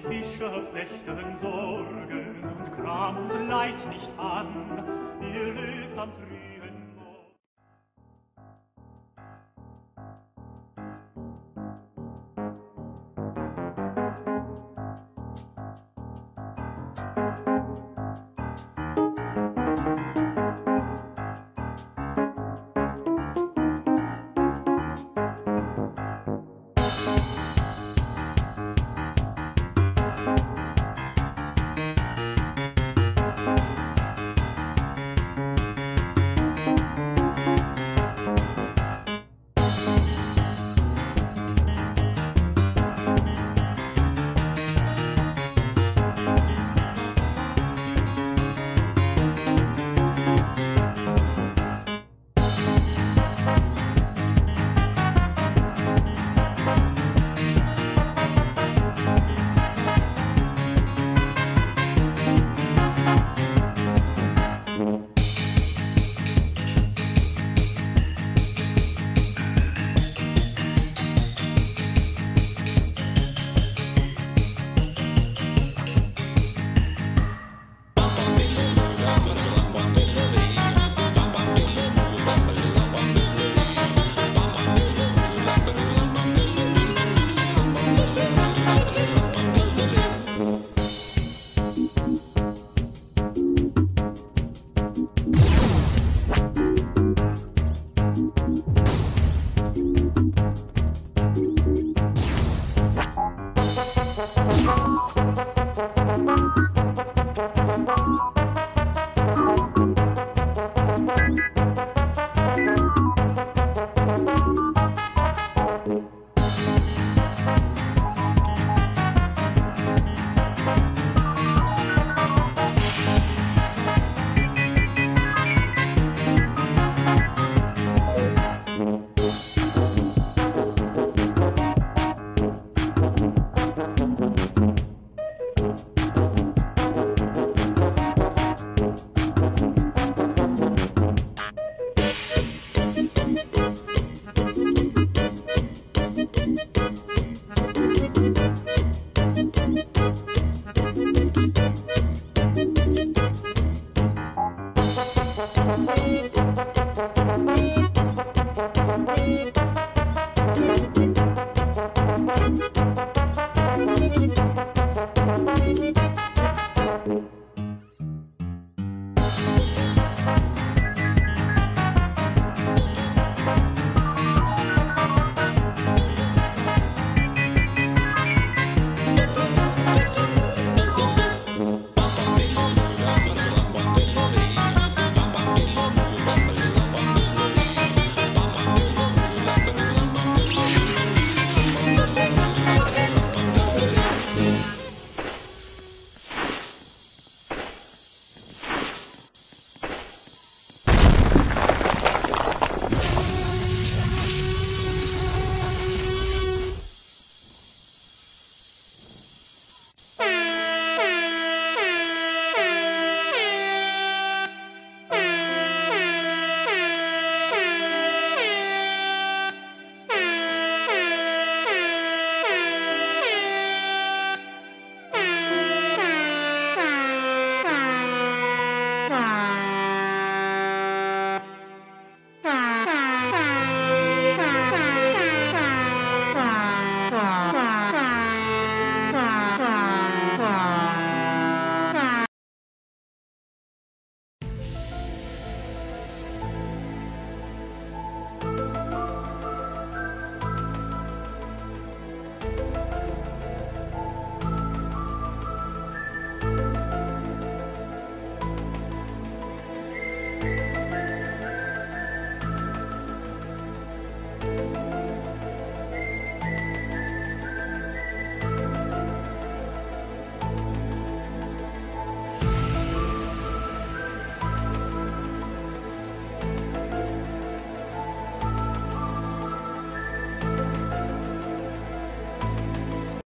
Fischer fechten Sorgen und Gram und Leid nicht an, ihr löst am Frühling